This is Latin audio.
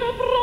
vero pro